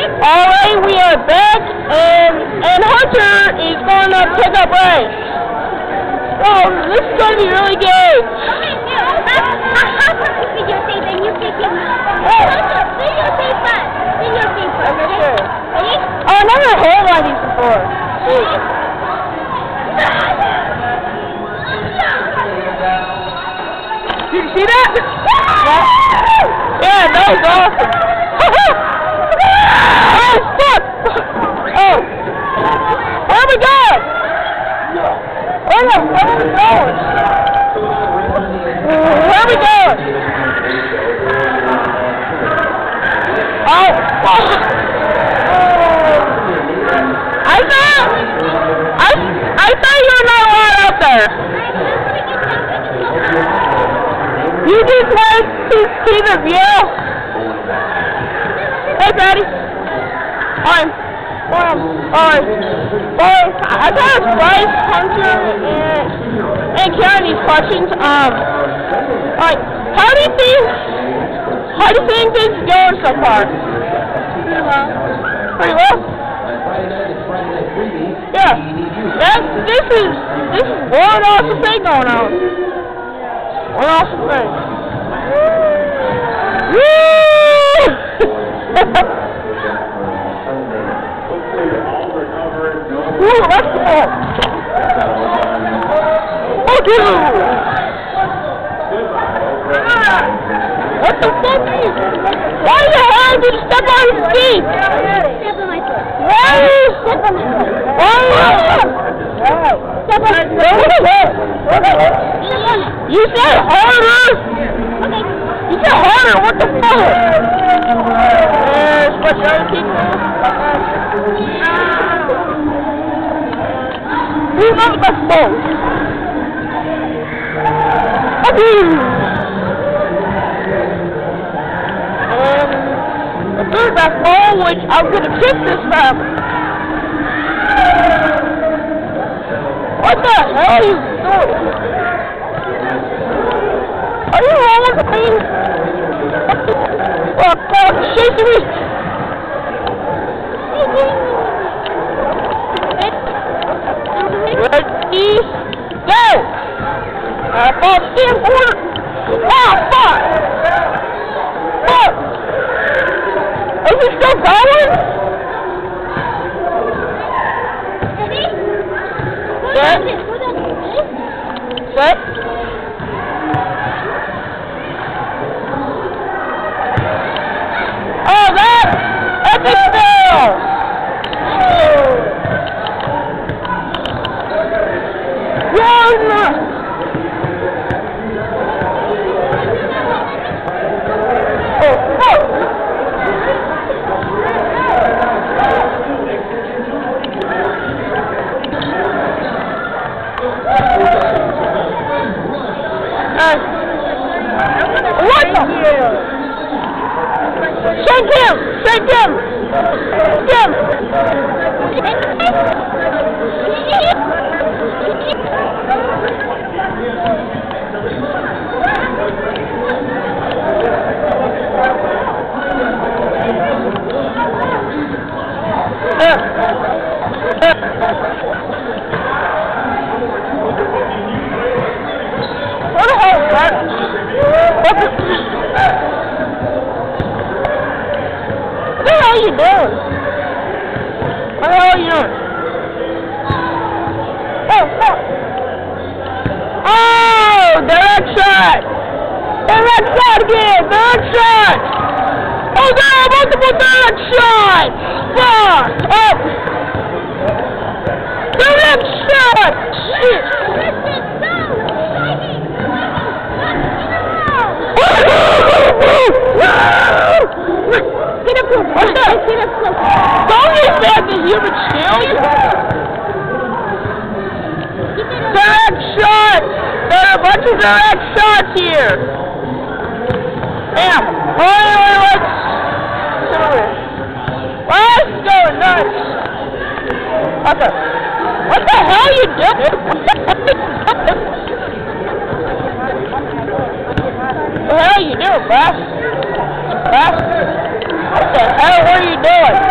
Alright, we are back, and and Hunter is going to pick up Ray. Oh, this is going to be really good. Oh, I never heard one of these before. Did you see that? Yeah, that was awesome. I thought, I, I thought you were not allowed out there. You just want to see the view. Hey, Daddy. Hi. Um, alright. Well, I a Bryce, Hunter, and, and Karen these questions. Um, alright, how do you think, how do you think this is going so far? Uh-huh. Pretty well. Uh-huh. Yeah. That, this is, this is one awesome thing going on. One awesome thing. Woo! Ooh, that's cool. Okay. What the fuck? Why the hell did you step on his feet? Why? Why? Step on You said harder. Okay. You said harder. What the fuck? Uh, what the other people? Who's on the phone? And the third basketball, which I'm gonna kick this time. What the hell are you doing? Are you wrong with me? Oh, God, chasing me! Ready, go! Uh, ball stand order! Ah, fuck! Fuck! Is it still going? Set. Set. Shake him! Shake him! Him! Yeah. are you doing? What the hell are you doing? Oh, fuck. Oh, direct shot! Direct shot again! Direct shot! Oh, there multiple direct shots! Fuck! Oh! Direct shot! Shit! Get up close. What's that? Get up close. Don't get back to human shield! Direct shot! There are a bunch of direct shots here! Damn! Wait, wait, wait! Sit over here. Let's go nuts! Okay. What the hell are you doing? What the hell are you doing, bruh? Bruh? What are you doing?